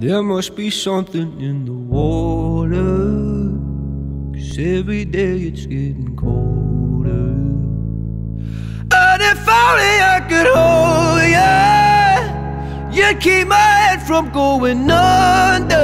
There must be something in the water. Cause every day it's getting colder. And if only I could hold you, you'd keep my head from going under.